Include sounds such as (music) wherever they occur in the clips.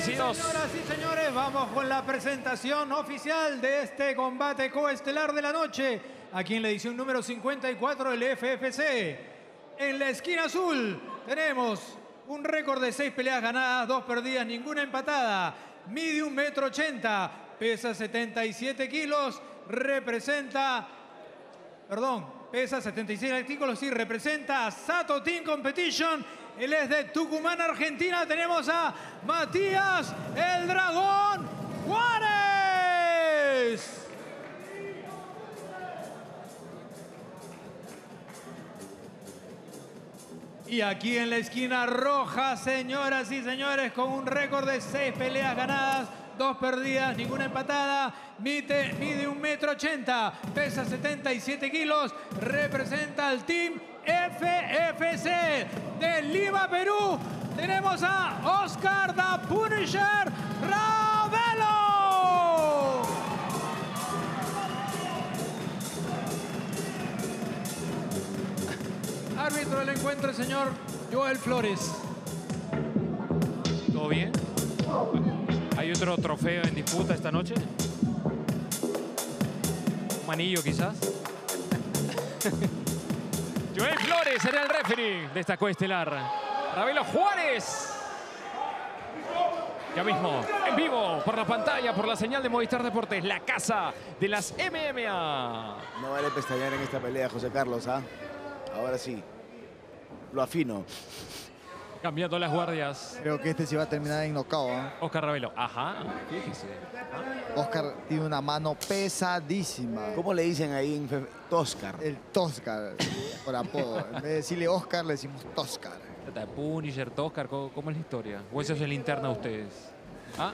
6 y 2. Señoras y señores, vamos con la presentación oficial de este combate coestelar de la noche, aquí en la edición número 54 del FFC. En la esquina azul tenemos un récord de 6 peleas ganadas, 2 perdidas, ninguna empatada. Mide un metro 80, pesa 77 kilos, representa, perdón, pesa 76 artículos y representa Sato Team Competition. Él es de Tucumán, Argentina. Tenemos a Matías el Dragón Juárez. Y aquí en la esquina roja, señoras y señores, con un récord de seis peleas ganadas, dos perdidas, ninguna empatada, mide, mide un metro ochenta, pesa 77 kilos, representa al Team FFC de Lima, Perú. Tenemos a Oscar da Punisher Ravelo. Árbitro del encuentro, el señor Joel Flores. ¿Todo bien? ¿Hay otro trofeo en disputa esta noche? ¿Un manillo quizás? (laughs) Será el referee de esta coestelar. Ravelo Juárez. Ya mismo, en vivo, por la pantalla, por la señal de Movistar Deportes, la casa de las MMA. No vale pestañear en esta pelea, José Carlos, ¿ah? Ahora sí. Lo afino. Cambiando las guardias. Creo que este se va a terminar en knockout. ¿ah? Oscar Ravelo. Ajá, fíjese. Oscar tiene una mano pesadísima. ¿Cómo le dicen ahí en Toscar? El Toscar, (laughs) por apodo. En vez de decirle Oscar, le decimos Toscar. Trata de Punisher, Toscar, ¿cómo, cómo es la historia? ¿O eso es el interno de ustedes? ¿Ah?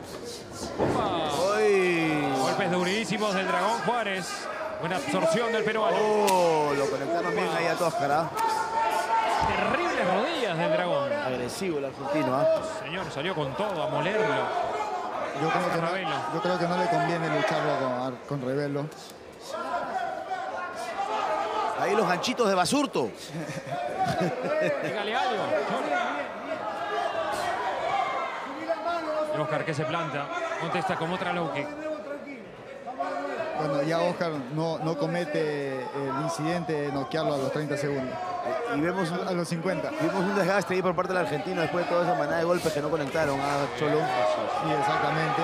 Golpes durísimos del Dragón Juárez. Buena absorción del peruano. ¡Oh! Lo conectaron bien ahí a Toscar, ¿ah? Rodillas del Dragón. Agresivo el argentino, ¿ah? Señor, salió con todo a molerlo. Yo creo que no, yo creo que no le conviene lucharlo con, con Revelo. Ahí los ganchitos de Basurto. Dígale algo. Oscar que se planta. Contesta con otra low kick. Bueno, ya Oscar no, no comete el incidente de noquearlo a los 30 segundos. Y vemos A los 50. vimos un desgaste ahí por parte del argentino después de toda esa manada de golpes que no conectaron a Cholo. Sí, exactamente.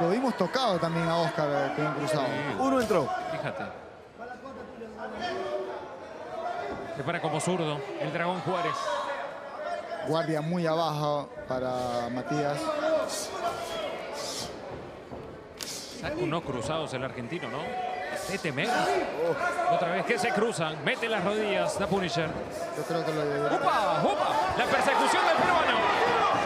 Lo vimos tocado también a Oscar eh, con un cruzado. Uno entró. Fíjate. Se para como zurdo el Dragón Juárez. Guardia muy abajo para Matías. Saca unos cruzados el argentino, ¿no? Este mega. Otra vez que se cruzan. Mete las rodillas. Da Punisher. Yo creo que lo de... ¡Upa! ¡Upa! La persecución del peruano.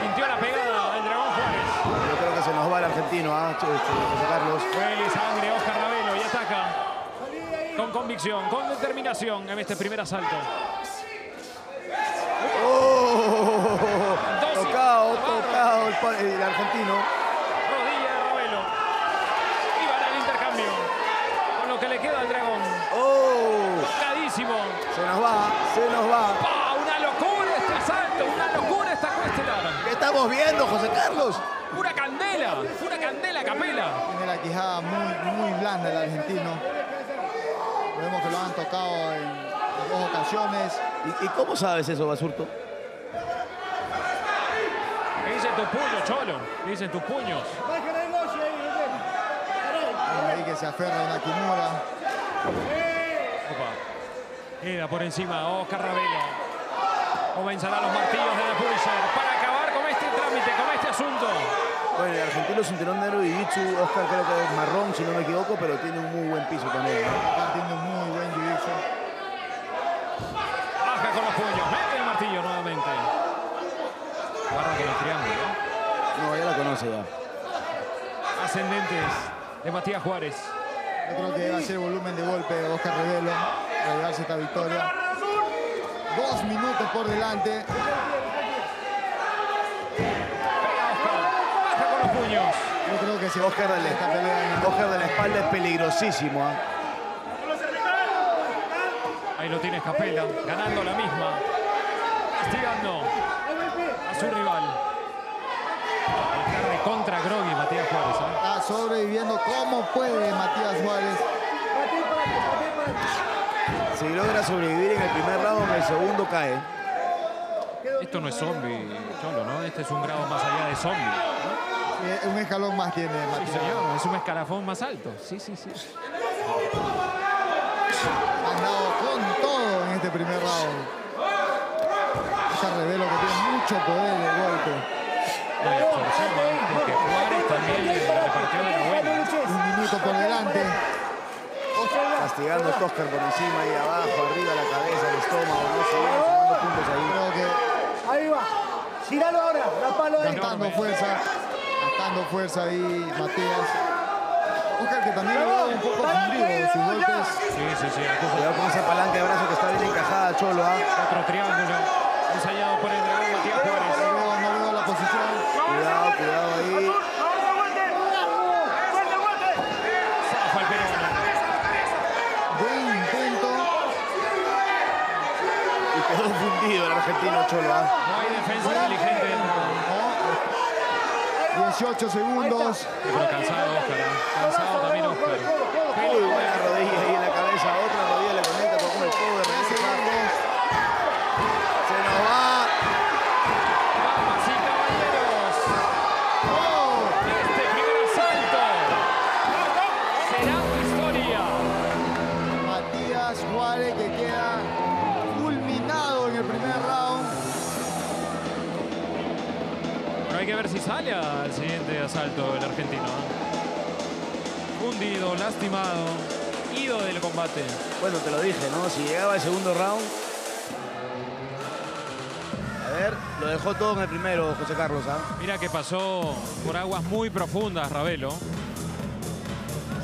Sintió la pegada del Dragón Juárez. Yo creo que se nos va el argentino, ¿ah? José Carlos. Huele sangre, Oscar Ravelo y ataca. Con convicción, con determinación en este primer asalto. ¡Oh! Tocado, tocado el argentino. Rodilla de Ravelo. Y van al intercambio. Con lo que le queda al dragón. ¡Oh! Tocadísimo. Se nos va, se nos va. ¡Pah! Una locura este asalto, una locura esta cuestelar. ¿Qué estamos viendo, José Carlos? Pura candela, pura candela, capela. Tiene la quijada muy, muy blanda el argentino. Vemos que lo han tocado en, en dos ocasiones. ¿Y, y cómo sabes eso, Basurto? ¿Qué dicen tus puños, Cholo? ¿Qué dicen tus puños? Que se aferra a una Kimura. Opa. Queda por encima Oscar Ravelo. Comenzarán los martillos de la Pulsar para acabar con este trámite, con este asunto. Bueno, el argentino es un tirón negro y Jiu-Jitsu, Oscar creo que es marrón, si no me equivoco, pero tiene un muy buen piso también. ¿no? Está teniendo un muy buen jiu-jitsu. Baja con los puños, mete el martillo nuevamente. Guarda con el triángulo. No, ya la conoce ya. Ascendentes de Matías Juárez. Yo creo que va a ser volumen de golpe de Oscar Revelo para llevarse esta victoria. Dos minutos por delante. Pega Oscar. Baja con los puños. Yo creo que a Oscar de la, esta pelea en el- Oscar de la espalda es peligrosísimo. ¿ah? Ahí lo tiene Capela, ganando la misma. Castigando a su rival. Contra Groggy, Matías Juárez. ¿eh? Está sobreviviendo como puede Matías Juárez. Si logra sobrevivir en el primer round, en el segundo cae. Esto no es zombie, Cholo, ¿no? Este es un grado más allá de zombie. Un escalón más tiene Sí, Matías. señor, es un escalafón más alto. Sí, sí, sí. Han dado con todo en este primer round. Esa revelo que tiene mucho poder de golpe. Absorción, ¿eh? porque Juárez también le repartió de la buena. Un minuto por delante. Castigando a Toscar por encima y abajo, arriba la cabeza, el estómago, no se sumando puntos ahí. Creo que Ahí va. Gíralo ahora. La palo ahí. gastando fuerza. Gastando fuerza ahí Matías. Oscar que también lo veo un poco fundido de sus golpes. Sí, sí, sí. Cuidado con esa palanca de brazo que está bien encajada, Cholo. ¿ah? Otro triángulo ensayado por el dragón Matías No Juárez. veo, no veo la posición. Cuidado, cuidado ahí. Zafa el peruano. Buen intento. Y el argentino, Cholo. ¿ah? No hay defensa inteligente. ¿no? 18 segundos. Pero cansado Oscar. ¿eh? Cansado también Oscar. Muy buena rodilla ahí en la cabeza. Otra lastimado, ido del combate. Bueno, te lo dije, ¿no? Si llegaba el segundo round. A ver, lo dejó todo en el primero, José Carlos. ¿ah? Mira que pasó por aguas muy profundas, Ravelo.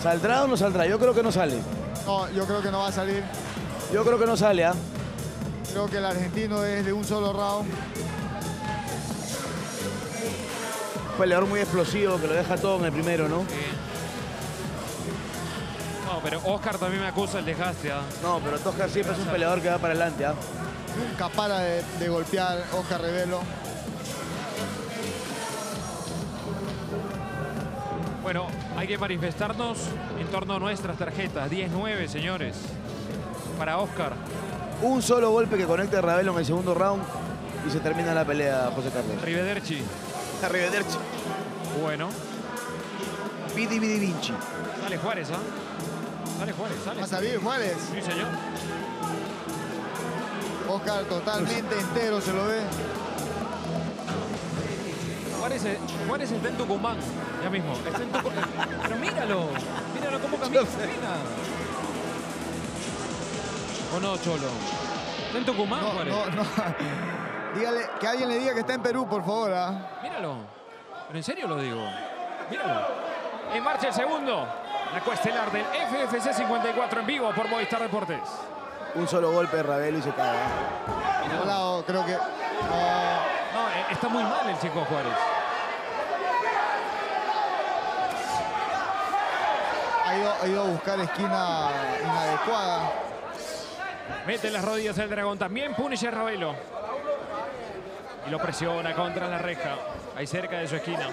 ¿Saldrá o no saldrá? Yo creo que no sale. No, yo creo que no va a salir. Yo creo que no sale, ¿ah? Creo que el argentino es de un solo round. Un peleador muy explosivo que lo deja todo en el primero, ¿no? No, pero Oscar también me acusa el desgaste. ¿ah? No, pero Toscar siempre es un peleador que va para adelante, ¿ah? Nunca para de, de golpear Oscar Revelo. Bueno, hay que manifestarnos en torno a nuestras tarjetas. 10-9, señores. Para Oscar. Un solo golpe que conecte a Ravelo en el segundo round y se termina la pelea, José Carlos. Rivederci. Arrivederci. Bueno. Vidi Vidi Vinci. Sale Juárez, ¿ah? Sale Juárez, Va a salir Juárez. Sí, señor. Oscar totalmente entero se lo ve. Juárez, Juárez está en Tucumán. Ya mismo. Está en Tucumán. (laughs) Pero míralo. Míralo cómo camina. ¿O no, Cholo? Está en Tucumán, No, Juárez. no, no. Dígale, que alguien le diga que está en Perú, por favor. ¿ah? Míralo. Pero en serio lo digo. Míralo. En marcha el segundo. La cuestelar del FFC 54 en vivo por Movistar Deportes. Un solo golpe de Ravelo y se cae. ¿ah? Volado, creo que. no, No, eh, está muy mal el chico Juárez. ha, ido, ha ido a buscar esquina inadecuada. Mete las rodillas el dragón. También Punisher Ravelo. Y lo presiona contra la reja. Ahí cerca de su esquina.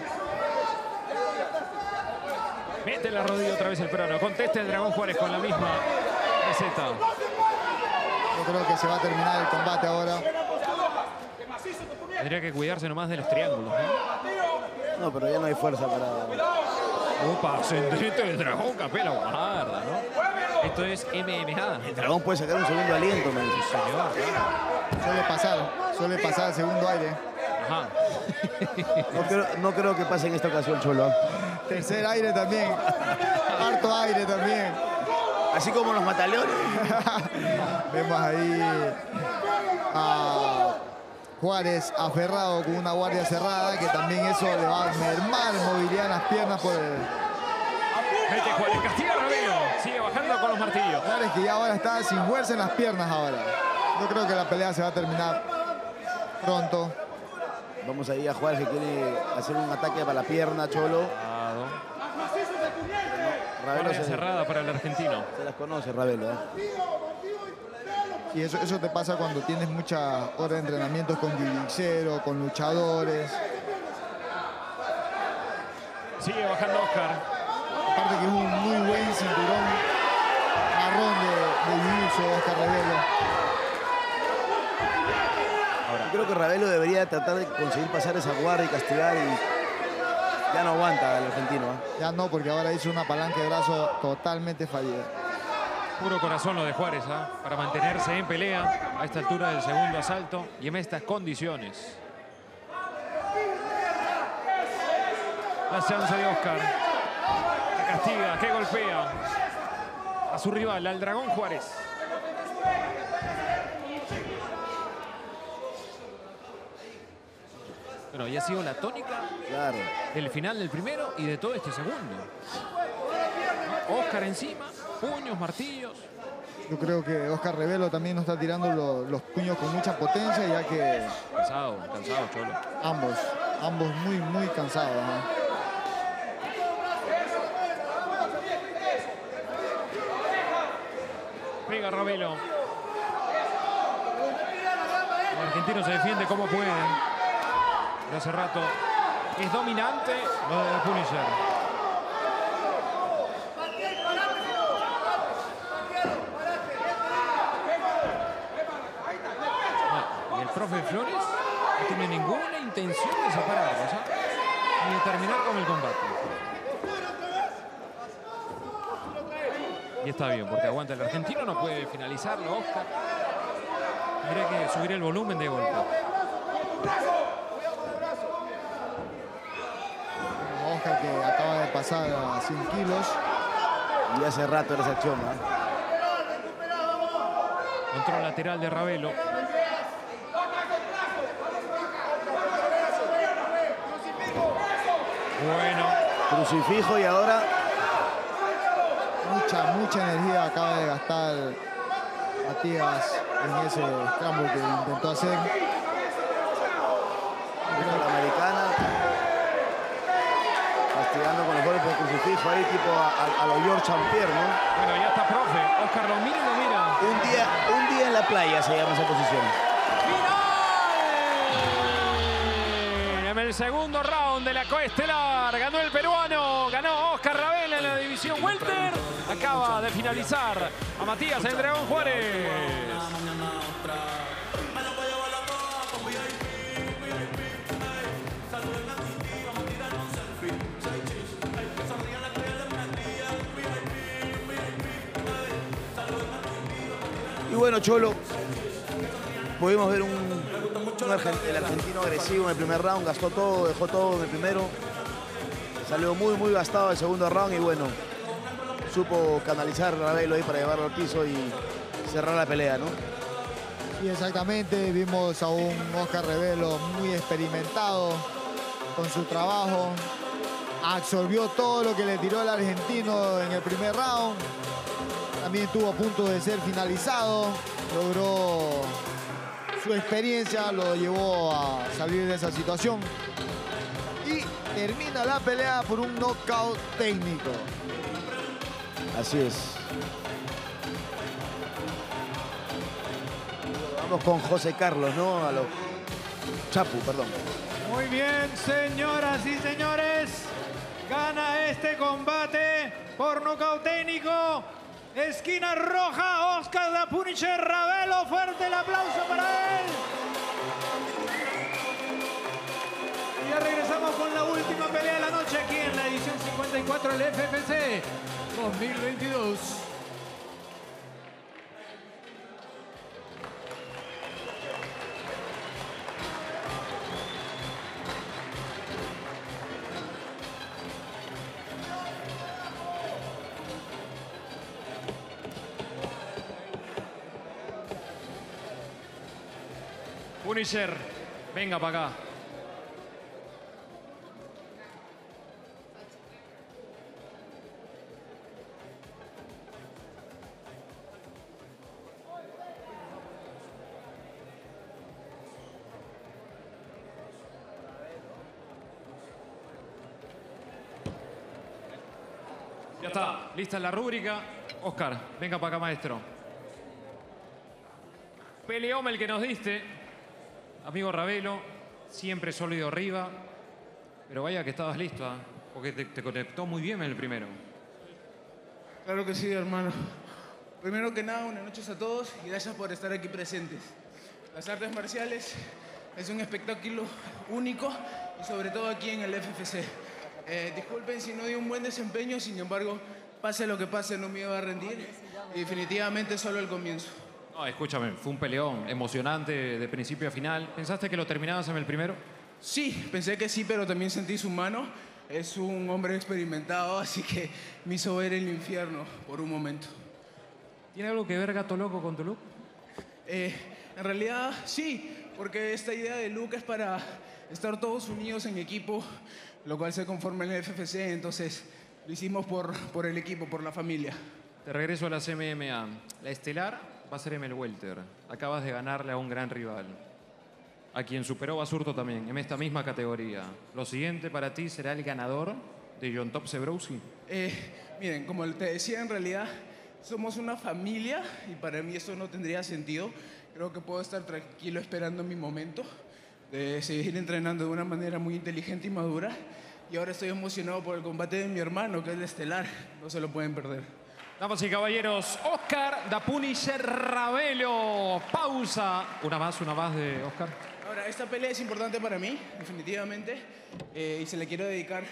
Mete la rodilla otra vez el peruano. Contesta el dragón Juárez con la misma receta. Yo creo que se va a terminar el combate ahora. Tendría que cuidarse nomás de los triángulos. ¿no? No, pero ya no hay fuerza para. Opa, ascendente del dragón, capela, guarda, ¿no? Esto es MMA. El dragón puede sacar un segundo aliento, me dice. Señor, claro. Suele pasar, suele pasar el segundo aire. Ajá. No creo, no creo que pase en esta ocasión, Cholo. Tercer aire también. Harto aire también. Así como los mataleones. (laughs) Vemos ahí a Juárez aferrado con una guardia cerrada, que también eso le va a mermar movilidad en las piernas por el Mete Juárez, castiga. Sigue bajando con los martillos. Juárez que ya ahora está sin fuerza en las piernas ahora. Yo creo que la pelea se va a terminar pronto. Vamos ahí a Juárez que quiere hacer un ataque para la pierna, Cholo. Cuidado. Ravelo se, cerrada para el argentino. se las conoce, Ravelo. ¿eh? Y eso, eso te pasa cuando tienes muchas horas de entrenamientos con jiu con luchadores. Sigue bajando Oscar. Aparte que es un muy buen cinturón marrón de, de jiu-jitsu, Oscar. Yo creo que Ravelo debería tratar de conseguir pasar esa guardia y castigar y ya no aguanta el argentino. ¿eh? Ya no, porque ahora hizo una palanca de brazo totalmente fallida. Puro corazón lo de Juárez, ¿ah? para mantenerse en pelea a esta altura del segundo asalto y en estas condiciones. La chance de Oscar. Castiga, que golpea a su rival, al Dragón Juárez. Bueno, y ha sido la tónica Claro. del final del primero y de todo este segundo. Oscar encima, puños, martillos. Yo creo que Oscar Revelo también nos está tirando lo- los puños con mucha potencia, ya que Cansado, cansado, Cholo. ambos, ambos muy, muy cansados. ¿ah? Ravelo. El argentino se defiende como puede. Hace rato es dominante lo de Punisher. Ah, profe Flores no tiene ninguna intención de separarlos, ¿ah? ni de terminar con el combate. Y está bien, porque aguanta el argentino, no puede finalizarlo, Oscar. Tendría que subir el volumen de golpe. Oscar que acaba de pasar a 100 kilos. Y hace rato era esa acción. ¿ah? Control lateral de Ravelo. Bueno, Crucifijo y ahora Mucha, mucha energía acaba de gastar Matías en ese scramble que intentó hacer. la americana. Castigando con los golpes de crucifijo ahí, tipo a, a- a los George Champier, ¿no? bueno, ya está profe. Oscar lo mira y lo mira. Un día, un día en la playa se llama esa posición. El segundo round de la coestelar ganó el peruano, ganó Oscar Ravela en la división welter. Acaba de finalizar a Matías el Dragón Juárez. Y bueno, Cholo, pudimos ver un, el argentino agresivo en el primer round, gastó todo, dejó todo en el primero. Salió muy, muy gastado el segundo round y bueno, supo canalizar a Ravelo ahí para llevarlo al piso y cerrar la pelea, ¿no? Y exactamente, vimos a un Oscar Revelo muy experimentado con su trabajo. Absorbió todo lo que le tiró el argentino en el primer round. También estuvo a punto de ser finalizado. Logró su experiencia, lo llevó a salir de esa situación. Y termina la pelea por un knockout técnico. Así es. Vamos con José Carlos, ¿no? A los Chapu, perdón. Muy bien, señoras y señores. Gana este combate por nocaut técnico. Esquina roja, Oscar da Punisher Ravelo. Fuerte el aplauso para él. Y ya regresamos con la última pelea de la noche aquí en la edición 54 del FFC 2022. Punisher, venga para acá. Ya está, lista la rúbrica. Oscar, venga para acá, maestro. Peleóme el que nos diste. Amigo Ravelo, siempre sólido arriba. Pero vaya que estabas listo, ¿ah? Porque te, te conectó muy bien en el primero. Claro que sí, hermano. Primero que nada, buenas noches a todos y gracias por estar aquí presentes. Las artes marciales es un espectáculo único y sobre todo aquí en el FFC. Eh, disculpen si no di un buen desempeño, sin embargo, pase lo que pase, no me iba a rendir y definitivamente solo el comienzo. No, escúchame, fue un peleón emocionante de principio a final. ¿Pensaste que lo terminabas en el primero? Sí, pensé que sí, pero también sentí su mano. Es un hombre experimentado, así que me hizo ver el infierno por un momento. ¿Tiene algo que ver Gato Loco con tu look? Eh, en realidad sí, porque esta idea de Luke es para estar todos unidos en equipo, lo cual se conforma en el FFC, entonces lo hicimos por, por el equipo, por la familia. Te regreso a la CMMA. La estelar va a ser Emel Welter. Acabas de ganarle a un gran rival. A quien superó Basurto también, en esta misma categoría. Lo siguiente para ti será el ganador de John Top Zebrowski. Eh, miren, como te decía, en realidad somos una familia y para mí eso no tendría sentido. Creo que puedo estar tranquilo esperando mi momento de seguir entrenando de una manera muy inteligente y madura. Y ahora estoy emocionado por el combate de mi hermano, que es el estelar. No se lo pueden perder. Damas y caballeros, Oscar Dapuniche Ravelo. Pausa. Una más, una más de Oscar. Ahora, esta pelea es importante para mí, definitivamente, eh, y se la quiero dedicar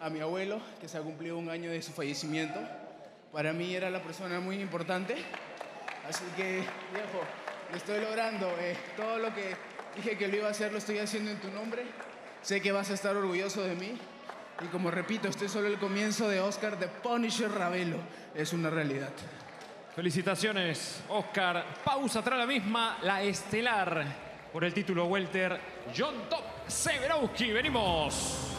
a mi abuelo, que se ha cumplido un año de su fallecimiento. Para mí era la persona muy importante, así que, viejo, lo estoy logrando. eh, todo lo que dije que lo iba a hacer lo estoy haciendo en tu nombre. Sé que vas a estar orgulloso de mí. Y como repito, este es solo el comienzo de Oscar de Punisher Ravelo. Es una realidad. Felicitaciones, Oscar. Pausa tras la misma, la estelar por el título Welter, John Top Severowski. Venimos.